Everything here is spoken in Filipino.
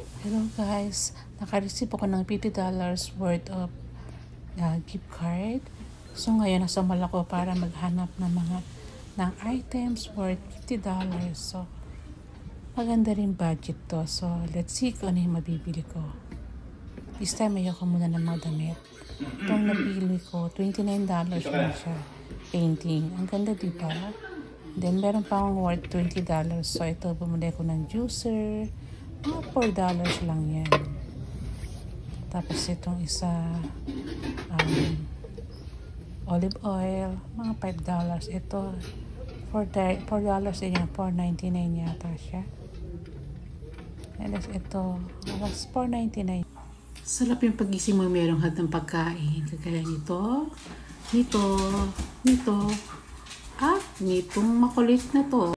Hello guys, naka-receive ako ng $50 worth of uh, gift card. So ngayon nasa mall ako para maghanap ng mga ng items worth $50. So maganda rin budget to. So let's see kung ano yung mabibili ko. This time ayoko muna ng mga damit. Itong nabili ko, $29 lang siya. Painting. Ang ganda diba? Then meron pa akong worth $20. So ito bumili ko ng juicer. Mga $4 lang yan. Tapos itong isa, um, olive oil, mga $5. Ito, $4, $4 din yan, $4.99 yata siya. And ito, alas $4.99. Sarap yung pagising mo merong hat ng pagkain. Kagaya nito, nito, nito, at nitong makulit na to.